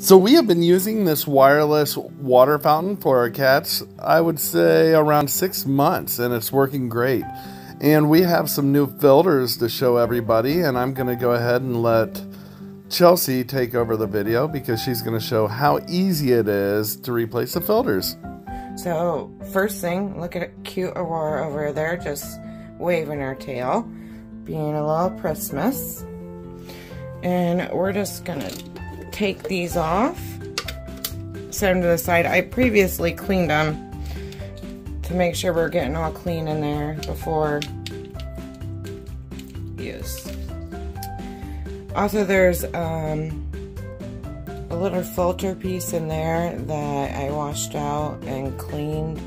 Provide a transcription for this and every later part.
So we have been using this wireless water fountain for our cats, I would say around six months, and it's working great. And we have some new filters to show everybody, and I'm gonna go ahead and let Chelsea take over the video because she's gonna show how easy it is to replace the filters. So first thing, look at cute Aurora over there just waving her tail, being a little Christmas. And we're just gonna take these off, set them to the side. I previously cleaned them to make sure we're getting all clean in there before use. Also, there's um, a little filter piece in there that I washed out and cleaned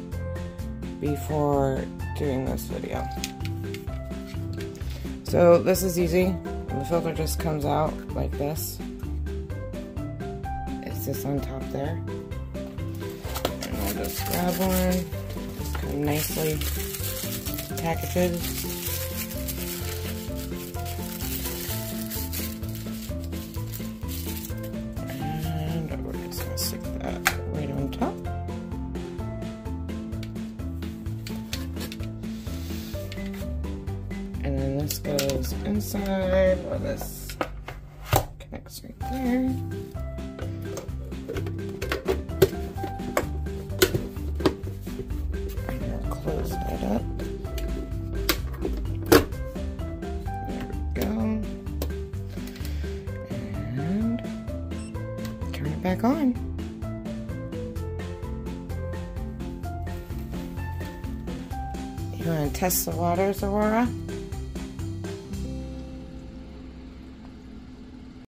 before doing this video. So this is easy. The filter just comes out like this. Just on top there. And I'll just grab one. Just kind of nicely packaged. And we're just gonna stick that right on top. And then this goes inside, or this connects right there. That up. There we go. And turn it back on. You want to test the waters, Aurora?